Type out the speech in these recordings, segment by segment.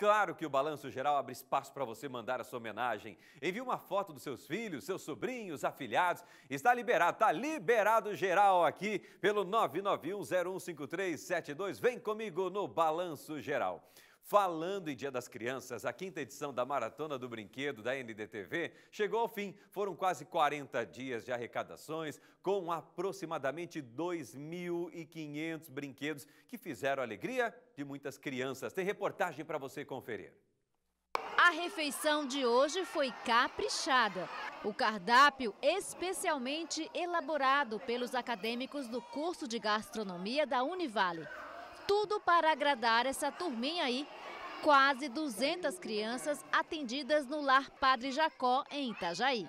Claro que o Balanço Geral abre espaço para você mandar a sua homenagem. Envie uma foto dos seus filhos, seus sobrinhos, afilhados. Está liberado, está liberado geral aqui pelo 991015372. Vem comigo no Balanço Geral. Falando em Dia das Crianças, a quinta edição da Maratona do Brinquedo da NDTV chegou ao fim. Foram quase 40 dias de arrecadações, com aproximadamente 2.500 brinquedos que fizeram a alegria de muitas crianças. Tem reportagem para você conferir. A refeição de hoje foi caprichada. O cardápio especialmente elaborado pelos acadêmicos do curso de gastronomia da Univale. Tudo para agradar essa turminha aí quase 200 crianças atendidas no Lar Padre Jacó, em Itajaí.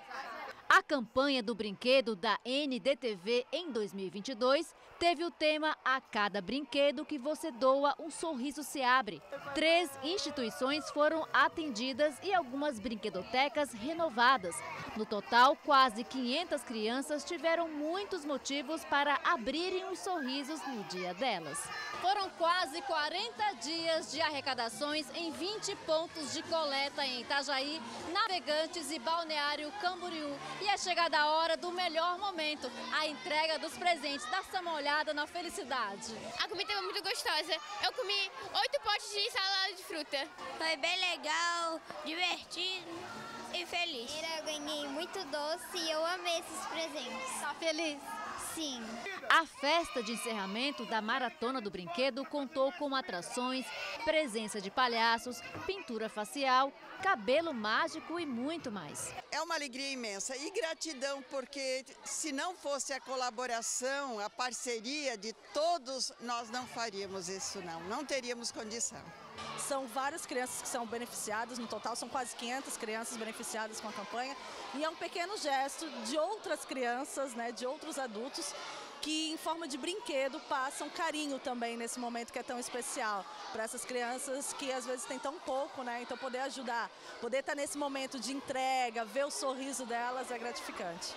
A campanha do brinquedo da NDTV em 2022 teve o tema A cada brinquedo que você doa, um sorriso se abre. Três instituições foram atendidas e algumas brinquedotecas renovadas. No total, quase 500 crianças tiveram muitos motivos para abrirem os sorrisos no dia delas. Foram quase 40 dias de arrecadações em 20 pontos de coleta em Itajaí, Navegantes e Balneário Camboriú. E é chegada a hora do melhor momento, a entrega dos presentes. Dá uma olhada na felicidade. A comida foi muito gostosa. Eu comi oito potes de salada de fruta. Foi bem legal, divertido e feliz. Eu ganhei muito doce e eu amei esses presentes. Tá feliz? Sim. A festa de encerramento da Maratona do Brinquedo contou com atrações, presença de palhaços, pintura facial, cabelo mágico e muito mais. É uma alegria imensa e gratidão porque se não fosse a colaboração, a parceria de todos, nós não faríamos isso não, não teríamos condição. São várias crianças que são beneficiadas, no total são quase 500 crianças beneficiadas com a campanha. E é um pequeno gesto de outras crianças, né, de outros adultos, que em forma de brinquedo passam carinho também nesse momento que é tão especial para essas crianças que às vezes têm tão pouco, né? Então poder ajudar, poder estar nesse momento de entrega, ver o sorriso delas é gratificante.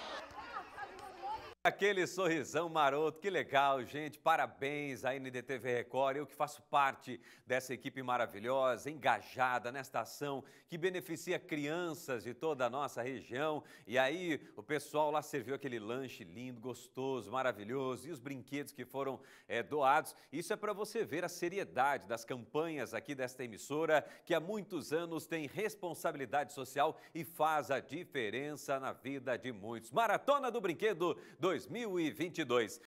Aquele sorrisão maroto, que legal, gente. Parabéns à NDTV Record. Eu que faço parte dessa equipe maravilhosa, engajada nesta ação que beneficia crianças de toda a nossa região. E aí, o pessoal lá serviu aquele lanche lindo, gostoso, maravilhoso e os brinquedos que foram é, doados. Isso é para você ver a seriedade das campanhas aqui desta emissora, que há muitos anos tem responsabilidade social e faz a diferença na vida de muitos. Maratona do Brinquedo 2022.